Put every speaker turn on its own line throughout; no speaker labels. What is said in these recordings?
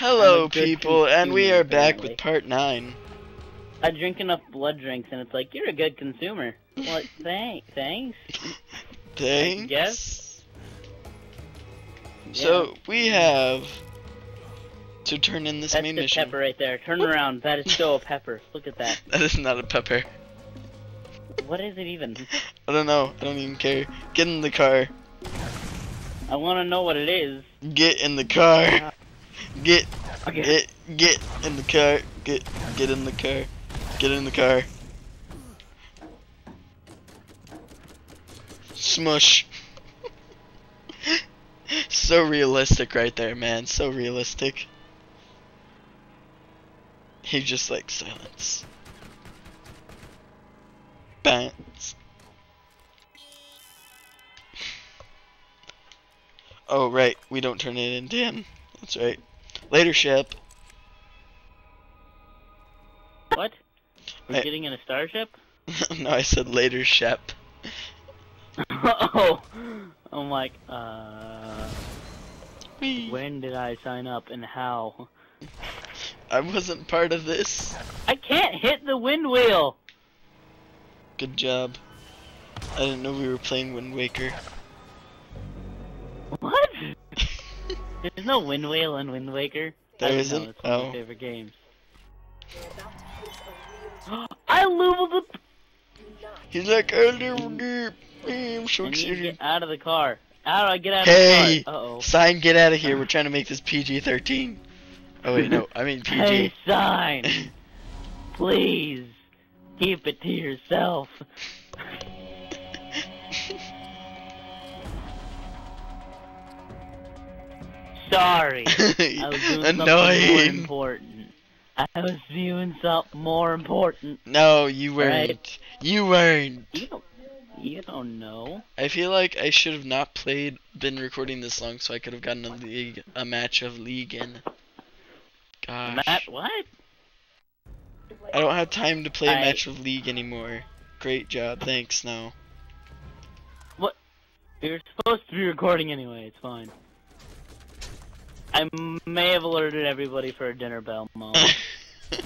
Hello,
I'm
people, and we are back
apparently.
with part nine.
I drink enough blood drinks, and it's like you're a good consumer. What? Thank, thanks.
Thanks.
Yes.
So we have to turn in this
That's
main
the
mission.
pepper right there. Turn around. That is still a pepper. Look at that.
That is not a pepper.
What is it even?
I don't know. I don't even care. Get in the car.
I want to know what it is.
Get in the car. Uh, Get
Okay.
get get in the car. Get get in the car. Get in the car. Smush. so realistic right there, man. So realistic. He just like silence. Bounce. Oh right, we don't turn it into him. That's right. Later, ship.
What? We're
Hey.
getting in a starship?
no, I said later, ship.
oh. I'm like, uh.
Whee.
When did I sign up and how?
I wasn't part of this.
I can't hit the wind wheel.
Good job. I didn't know we were playing Wind Waker.
There's no wind whale in Wind Waker.
There
I
isn't?
Know, it's one of
Oh.
my favorite games. I leveled up.
He's like, oh, no, no, I'm so
I
excited.
get out of the car. How do I get out
Hey!
of the car? Uh oh.
Sign, get out of here. We're trying to make this PG-13. Oh wait, no, I mean PG.
Hey, sign. Please keep it to yourself. Sorry. I was doing something more
Annoying.
important. I was doing something more important.
No, you weren't.
Right.
You weren't.
You don't. You don't know.
I feel like I should have not played, been recording this long, so I could have gotten a league, a match of league in. Gosh,
Matt, what?
I don't have time to play a
I-
match of league anymore. Great job, thanks. No. What?
You're supposed to be recording anyway. It's fine. I may have alerted everybody for a dinner bell moment.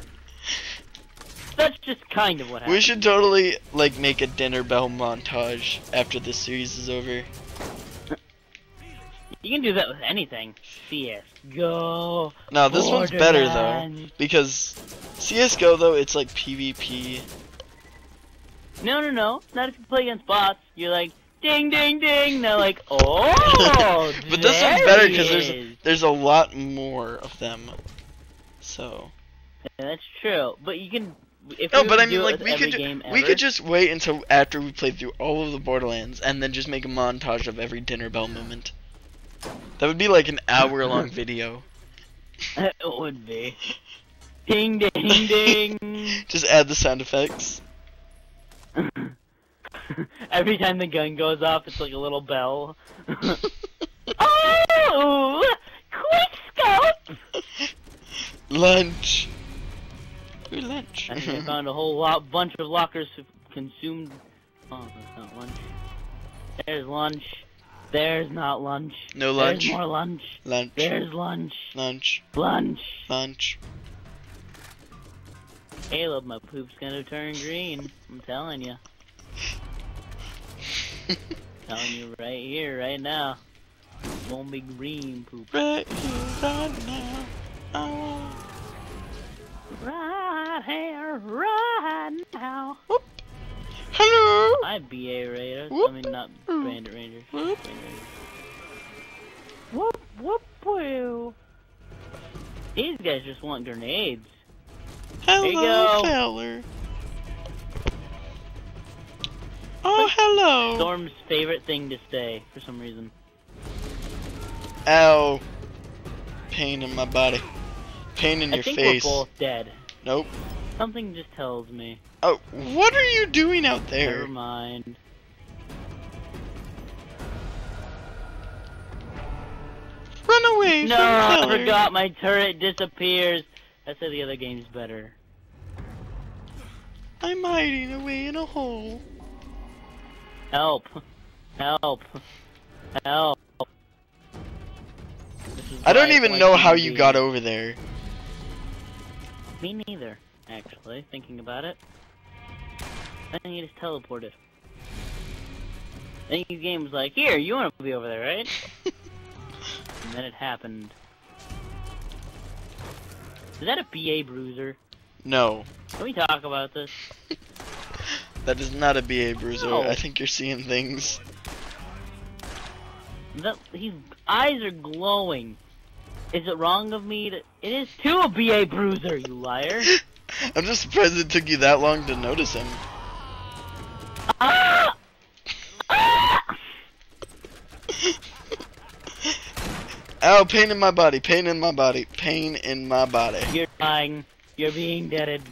That's just kind of what happened.
we should totally like make a dinner bell montage after this series is over.
You can do that with anything. CS Go.
No, this one's better though because CS:GO though it's like PvP.
No, no, no. Not if you play against bots. You're like, ding, ding, ding. They're like, oh.
But this one's better because there's. There's a lot more of them. So.
Yeah, that's true. But you can. If
No, but I mean, like we could ju- we could just wait until after we played through all of the Borderlands and then just make a montage of every dinner bell moment. That would be like an hour long video.
it would be. Ding, ding, ding.
Just add the sound effects.
Every time the gun goes off, it's like a little bell. oh! Quick scope!
Lunch. Ooh, lunch.
I I found a whole lot, bunch of lockers who consumed. Oh, that's not lunch. There's lunch. There's not lunch.
no lunch.
There's more lunch.
Lunch.
There's lunch.
Lunch.
Lunch.
Lunch.
Caleb, my poop's gonna turn green. I'm telling you. telling you right here, right now. It's gonna green poop.
right here, right now. I want-
Right here, right now.
Hello.
Hi, BA Raiders. I mean, not mm. Bandit Rangers.
Whoop.
Bandit Rangers. Whoop, whoop, woo. These guys just want grenades.
Hello,
you
feller. Oh, hello.
Storm's favorite thing to say, for some reason.
Ow. Pain in my body. Pain in
I
your
think
face.
we're both dead.
Nope.
Something just tells me.
Oh, what are you doing out there?
Never mind.
Run away
No, I forgot my turret disappears. That's why the other game's better.
I'm hiding away in a hole.
Help. Help. Help. This is
I don't even
like
know how
D&D.
you got over there.
Me neither, actually, thinking about it. I think you just teleported. Then your game was like, here, you want to be over there, right? and then it happened. Is that a BA bruiser?
No,
Can we talk about this?
that is not a BA bruiser.
No.
I think you're seeing things.
That, his eyes are glowing. Is it wrong of me to... It is too a BA bruiser, you liar!
I'm just surprised it took you that long to notice him.
ah! Ah!
Ow, pain in my body, pain in my body, pain in my body.
You're dying. You're being deaded.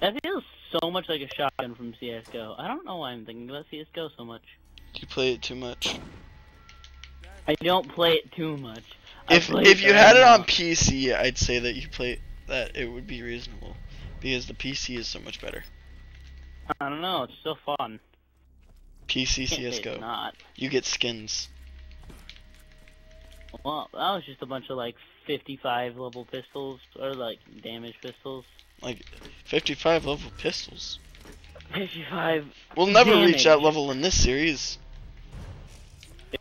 That feels so much like a shotgun from CSGO. I don't know why I'm thinking about CSGO so much.
You play it too much.
I don't play it too much. I
If if you had it on
much.
PC, I'd say that you play that it would be reasonable because the PC is so much better.
I don't know. It's still fun.
PC CS:GO.
not.
You get skins.
Well, that was just a bunch of like 55 level pistols or like damage pistols.
Like 55 level pistols.
55.
We'll never reach that level in this series.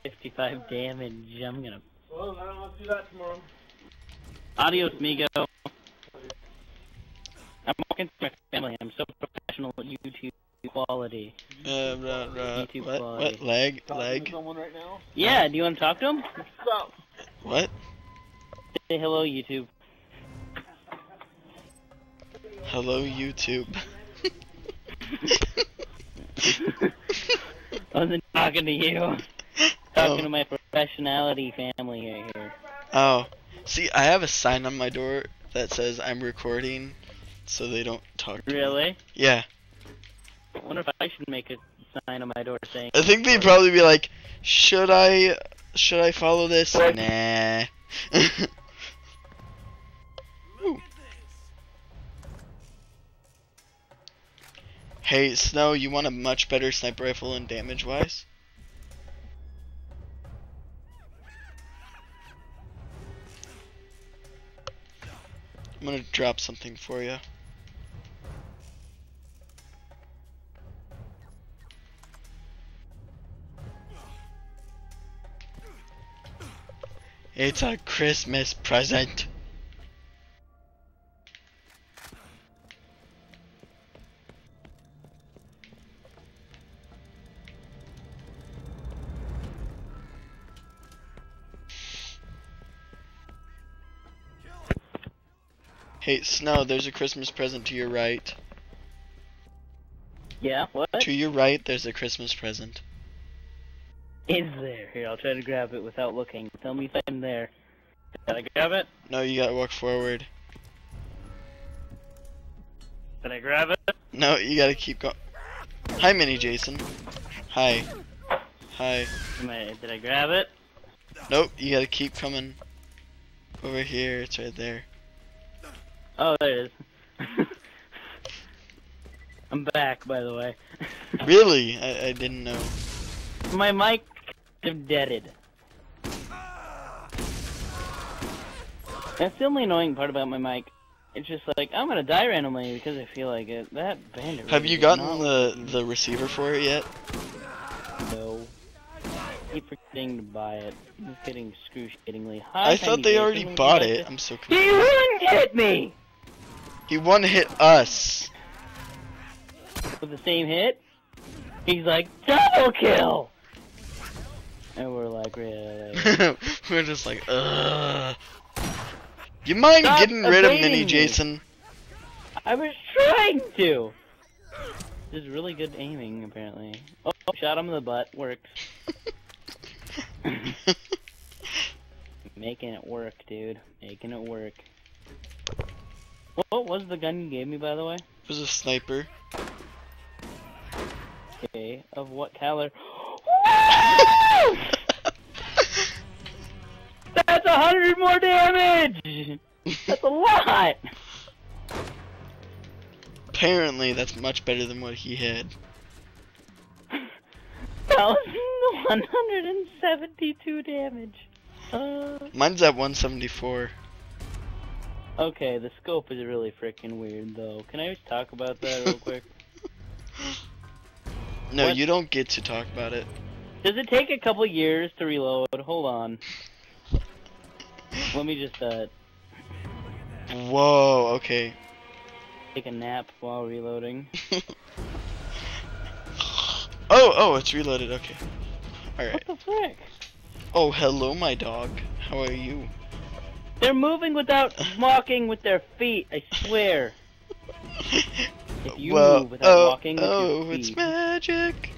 55 damage. I'm gonna.
Well, I don't want to do that tomorrow.
Adios, amigo. I'm walking to my family. I'm so professional at YouTube quality.
Uh, rah, rah,
YouTube
what?
quality.
What? Lag?
Talking
Lag?
someone right now.
Yeah, do you want to talk to him?
Stop.
What?
Say hello, YouTube.
Hello, YouTube.
I wasn't talking to you. Talking oh. to
oh.
my professionality family right here.
oh. See, I have a sign on my door that says I'm recording, so they don't talk to me.
Really?
Yeah.
I wonder if I should make a sign on my door saying.
I think they'd probably be like, should I, should I follow this? Nah. Ooh. Hey, Snow, you want a much better sniper rifle and damage I'm gonna drop something for you. It's a Christmas present. Hey, Snow, there's a Christmas present to your right.
Yeah, what?
To your right, there's a Christmas present.
Is there? Here, I'll try to grab it without looking. Tell me if I'm there. Did I grab it?
No, you gotta walk forward.
Did I grab it?
No, you gotta keep going. Hi, Mini Jason. Hi. Hi.
I, did I grab it?
Nope, you gotta keep coming. Over here, it's right there.
Oh, there it is. I'm back, by the way.
Really? I, I didn't know.
My mic is deaded. That's the only annoying part about my mic. It's just like I'm gonna die randomly because I feel like it. That bandit.
Have
really
you gotten the
look
the receiver for it yet?
No. I keep forgetting to buy it. It's getting excruciatingly high.
I thought they already bought it. I'm so
He
confused.
wouldn't hit me
He one hit us.
with the same hit. He's like double kill, and we're like, really?
We're just like, ugh. You mind
Stop
getting rid of Mini
me.
Jason?
I was trying to. This is really good aiming, apparently. Oh, oh shot him in the butt. Works. Making it work, dude. Making it work. What, was the gun you gave me, by the way?
It was a sniper.
Okay, of what color? That's a hundred more damage! That's a lot!
Apparently, that's much better than what he had.
That was 172 damage. Uh,
Mine's at 174.
Okay, the scope is really freaking weird though. Can I just talk about that real quick?
No,
What?
you don't get to talk about it.
Does it take a couple years to reload? Hold on. Let me just uh
Whoa, okay.
take a nap while reloading.
Oh, oh, it's reloaded, okay. Alright.
What the frick?
Oh, hello, my dog. How are you?
They're moving without walking with their feet. I swear. If you
well,
move without
oh,
walking with your
oh, it's magic.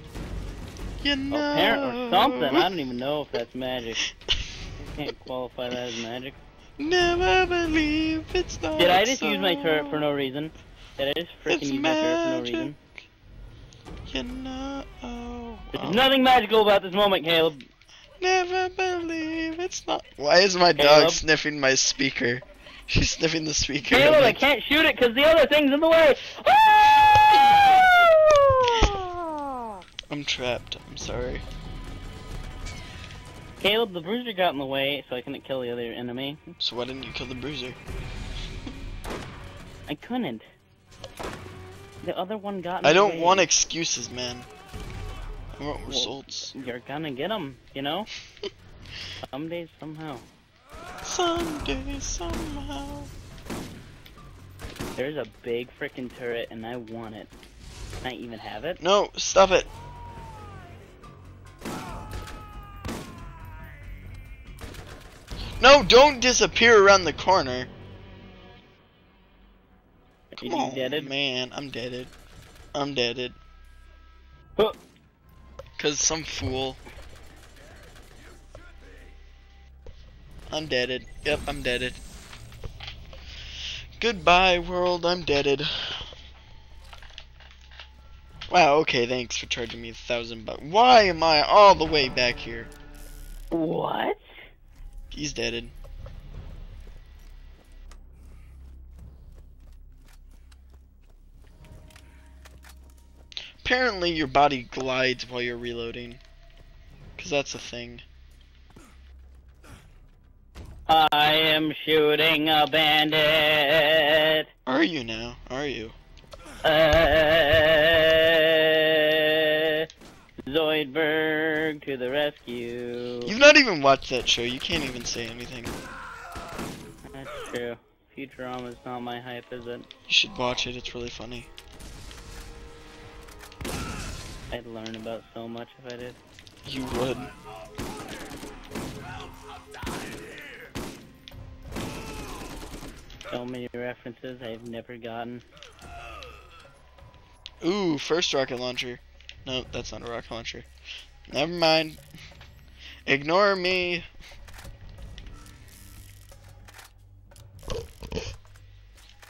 You oh, know.
Apparent or something. I don't even know if that's magic. I can't qualify that as magic.
Never believe it's not.
Did I just use my turret for no reason? Did I just freaking use my turret for no
magic.
reason?
You know.
Oh, There's oh. nothing magical about this moment, Caleb.
Never believe it's not. Why is my dog sniffing my speaker? She's sniffing the speaker.
Caleb, I can't shoot it because the other thing's in the way.
I'm trapped. I'm sorry.
Caleb, the bruiser got in the way, so I couldn't kill the other enemy.
So why didn't you kill the bruiser?
I couldn't. The other one got. In
I don't want excuses, man.
Well,
results.
You're gonna get them, you know. Some days, somehow.
Someday, somehow.
There's a big freaking turret, and I want it. Can I even have it?
No, stop it. No, don't disappear around the corner. Come on,
deaded?
man. I'm deaded. I'm deaded.
Huh.
Cause some fool. I'm deaded. Yep, I'm deaded. Goodbye, world. I'm deaded. Wow. Okay. Thanks for charging me a thousand bucks. Why am I all the way back here?
What?
He's deaded. Apparently your body glides while you're reloading. Cause that's a thing.
I am shooting a bandit.
Are you now? Are you?
Uh, Zoidberg to the rescue.
You've not even watched that show. You can't even say anything.
That's true. Futurama's not my hype, is it?
You should watch it. It's really funny.
I'd learn about so much if I did.
You would.
So many references I've never gotten.
Ooh, first rocket launcher. No, that's not a rocket launcher. Never mind. Ignore me.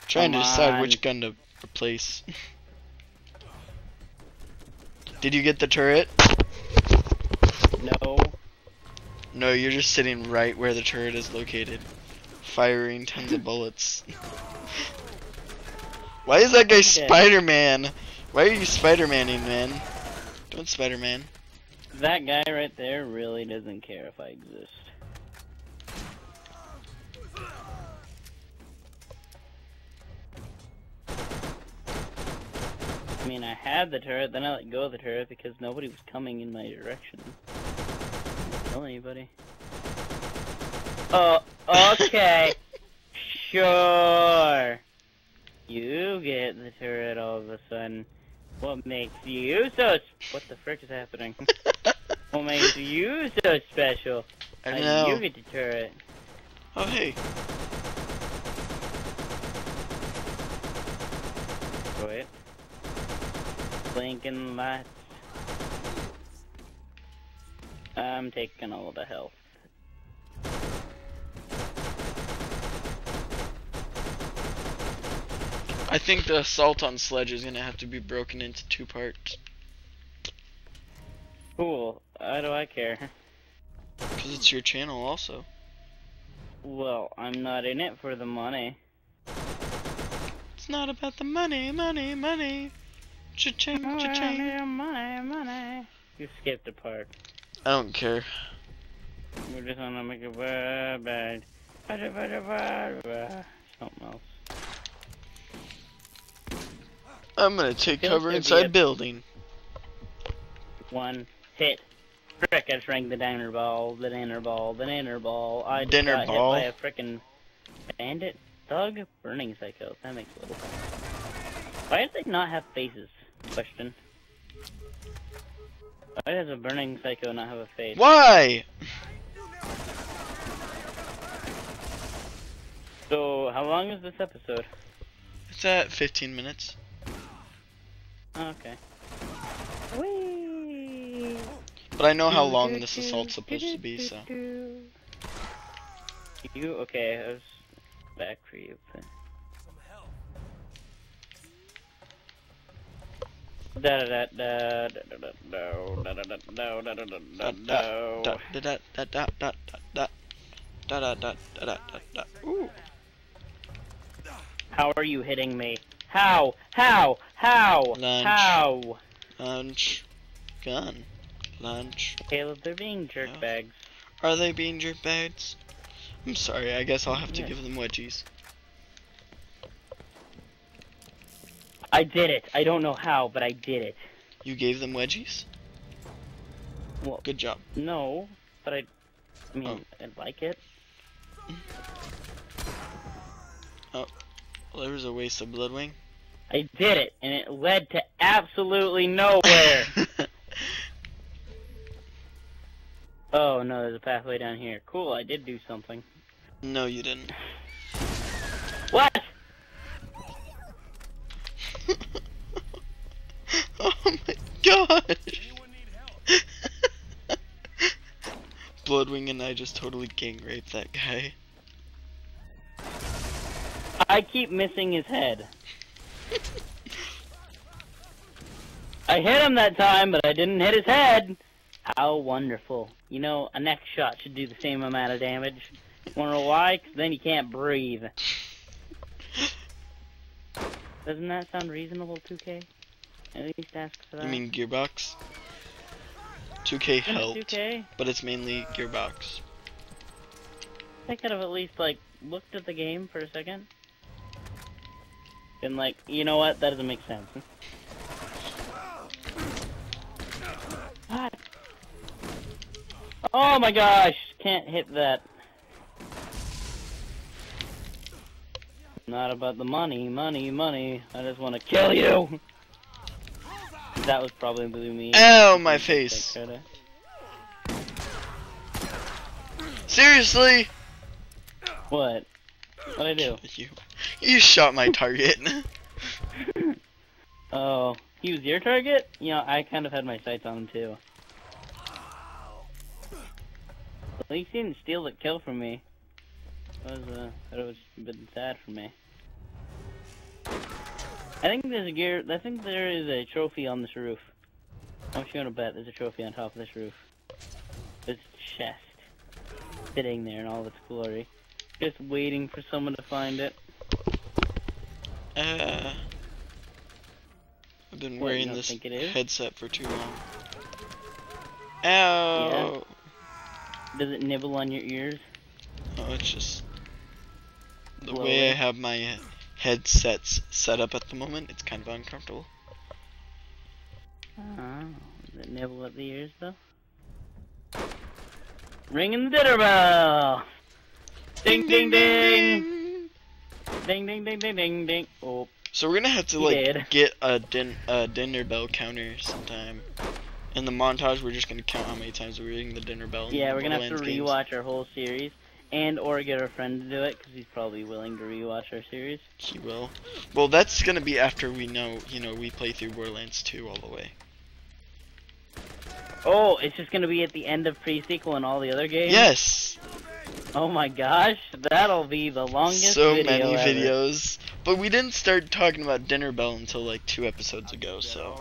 Trying to
Come
decide which gun to replace. Did you get the turret?
No.
No, you're just sitting right where the turret is located, firing tons of bullets. Why is that guy Spider-Man? Why are you Spider-Manning, man? Don't Spider-Man.
That guy right there really doesn't care if I exist. I mean, I had the turret, then I let go of the turret because nobody was coming in my direction. Didn't kill anybody. Oh, okay. sure. You get the turret all of a sudden. What makes you so... What the frick is happening? What makes you so special?
I know.
you get the turret?
Oh hey,
Wait. Blinking lights. I'm taking all the health.
I think the assault on Sledge is gonna have to be broken into two parts.
Cool. Why do I care?
Because it's your channel also.
Well, I'm not in it for the money.
It's not about the money, money, money. Cha-ching, cha-ching.
Money, money, money. You skipped a part.
I don't care.
We're just gonna make it bad, bad, bad, bad, bad, bad. Something else.
I'm gonna take
Feels
cover inside building.
One hit. Frick! I just rang the diner ball, the dinner ball, the dinner ball. I just
Dinner
got
ball?
hit by a frickin' bandit, thug, burning psycho. That makes a little sense. Why does they not have faces? Question. Why does a burning psycho not have a face?
Why?
So, how long is this episode?
It's at 15 minutes.
Oh, okay. Whee!
But I know how long this assault's supposed to be, so.
You okay? I was back for you. But... How are you hitting me? How? How? How?
Lunch.
How?
Lunch. Gun. Lunch.
Caleb, they're being jerk
Yeah.
bags.
Are they being jerkbags? I'm sorry, I guess I'll have to
Yeah.
give them wedgies.
I did it. I don't know how, but I did it.
You gave them wedgies?
Well-
Good job.
No, but I. I mean,
Oh.
I like it.
Oh, Well, there was a waste of Bloodwing.
I did it, and it led to absolutely nowhere. oh no, there's a pathway down here. Cool, I did do something.
no, you didn't.
What?
oh my gosh! Bloodwing and I just totally gang raped that guy.
I keep missing his head. I hit him that time, but I didn't hit his head. How wonderful. You know, a next shot should do the same amount of damage. Wanna know why? 'Cause then you can't breathe. Doesn't that sound reasonable, 2K? At least ask for that.
You mean Gearbox? 2K
Isn't
helped,
2K?
but it's mainly Gearbox.
I could have at least, like, looked at the game for a second. Been like, you know what? That doesn't make sense. What? Oh my gosh! Can't hit that. Not about the money, money, money. I just want to kill you! That was probably me.
Ow, my face. Seriously?
What? What'd I do?
You, you shot my target.
Oh, he was your target? You know, I kind of had my sights on him too. At least he didn't steal the kill from me. That was, uh, that was a bit sad for me. I think there's a gear. I think there is a trophy on this roof. I'm just gonna bet there's a trophy on top of this roof. This chest sitting there in all its glory, just waiting for someone to find it.
Uh, I've been wearing this
think it is?
headset for too long. Ow!
Does it nibble on your ears?
Oh, it's just the
Blow
way I have my headsets set up at the moment. It's kind of uncomfortable.
Oh, does it nibble at the ears though? Ringing the dinner bell! Ding ding ding! Ding ding ding ding ding ding! Oh,
So we're gonna have to like
did.
get a din a dinner bell counter sometime. In the montage, we're just gonna count how many times we ring the dinner bell.
yeah, we're gonna have to
Borderlands games.
rewatch our whole series, and or get our friend to do it because he's probably willing to rewatch our series.
He will. Well, that's gonna be after we know, you know, we play through Borderlands 2 all the way.
Oh, it's just gonna be at the end of pre-sequel and all the other games.
Yes.
Oh my gosh, that'll be the longest
so
video
many
ever.
videos. But we didn't start talking about Dinner Bell until like two episodes ago, so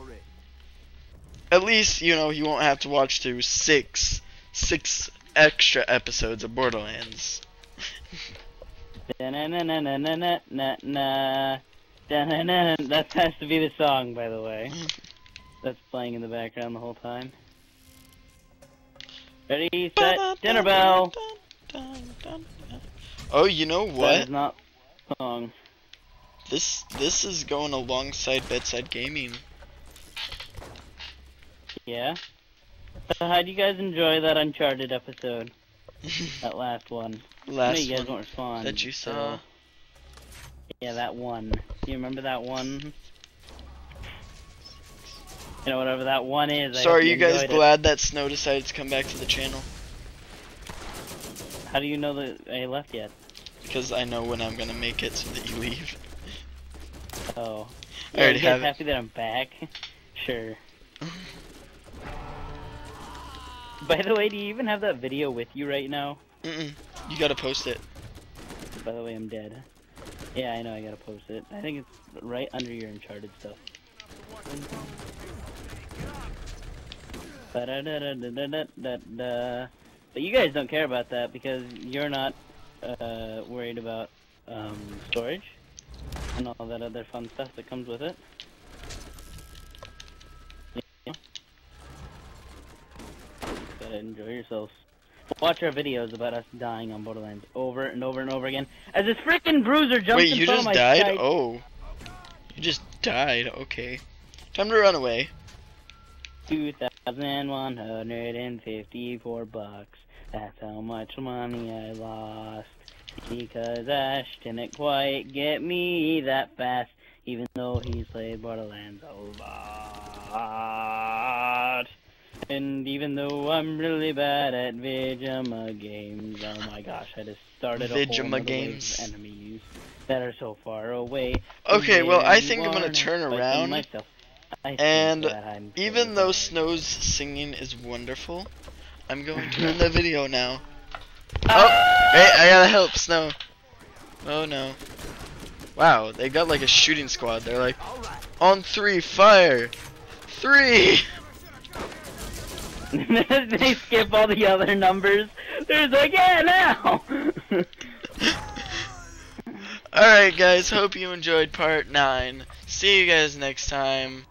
at least you know you won't have to watch through six six extra episodes of Borderlands.
That has to be the song, by the way. That's playing in the background the whole time. Ready, set, dinner bell.
Oh, you know what?
That is not song.
This this is going alongside bedside gaming.
Yeah. So how do you guys enjoy that Uncharted episode? That last one. I
Last
you guys
one
won't respond.
that you
so-
saw.
Yeah, that one. You remember that one? You know, whatever that one is. I
So
hope
are you guys
enjoyed it.
glad that Snow decided to come back to the channel?
How do you know that I left yet?
Because I know when I'm gonna make it so that you leave.
Oh.
I already
you guys
have it.
happy that I'm back? sure. By the way, do you even have that video with you right now?
Mm-mm. You gotta post it.
By the way, I'm dead. Yeah, I know, I gotta post it. I think it's right under your Uncharted stuff. But you guys don't care about that because you're not uh, worried about um, storage and all that other fun stuff that comes with it. Gotta enjoy yourselves. Watch our videos about us dying on Borderlands over and over and over again. As this freaking bruiser jumps
Wait,
in
you just died? Oh. You just died, okay. Time to run away.
2,154 bucks. That's how much money I lost. Because Ash didn't quite get me that fast, even though he's played Borderlands a lot. And even though I'm really bad at Vigima games, oh my gosh, I just started a whole
Vigima
nother
games.
of enemies that are so far away.
Okay, well, I think I'm gonna turn around,
myself. I
and Even though. Snow's singing is wonderful, I'm going to end the video now. Ah! Oh! Hey, I gotta help, Snow. Oh no. Wow, they got like a shooting squad. They're like, on three, fire! Three!
they skip all the other numbers. There's like, yeah, now.
Alright guys, hope you enjoyed part 9. See you guys next time.